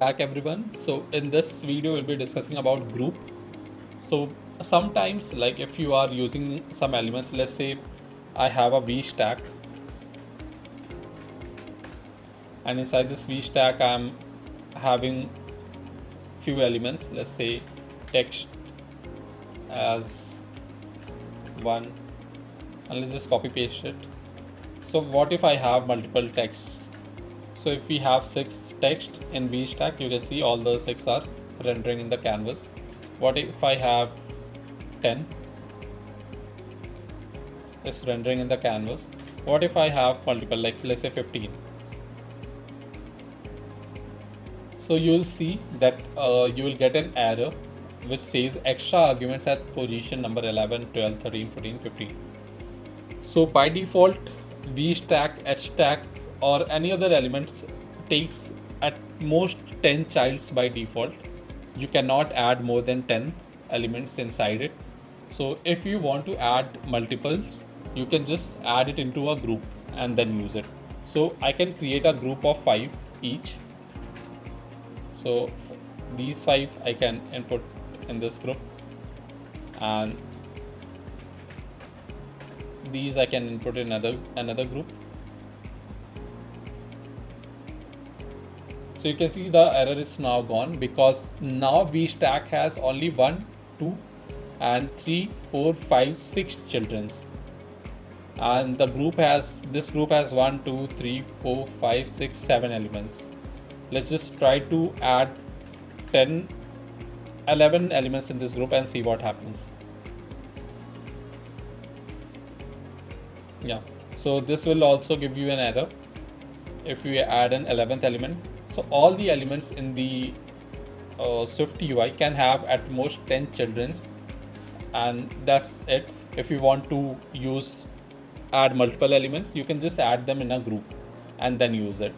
back everyone. So in this video we'll be discussing about group. So sometimes like if you are using some elements let's say I have a VStack. And inside this VStack I'm having few elements. Let's say text as one. And let's just copy paste it. So what if I have multiple texts so if we have six text in VStack, you can see all the six are rendering in the canvas. What if I have 10? It's rendering in the canvas. What if I have multiple, like let's say 15? So you'll see that uh, you will get an error which says extra arguments at position number 11, 12, 13, 14, 15. So by default, VStack, HStack or any other elements takes at most 10 childs by default. You cannot add more than 10 elements inside it. So if you want to add multiples you can just add it into a group and then use it. So i can create a group of 5 each. So these 5 i can input in this group. And these i can input in another another group so you can see the error is now gone because now VStack has only one two and three four five six childrens and the group has this group has one two three four five six seven elements. Let's just try to add 10 11 elements in this group and see what happens. Yeah. So this will also give you an error. If you add an 11th element so all the elements in the uh, SwiftUI can have at most 10 childrens and that's it. If you want to use add multiple elements, you can just add them in a group and then use it.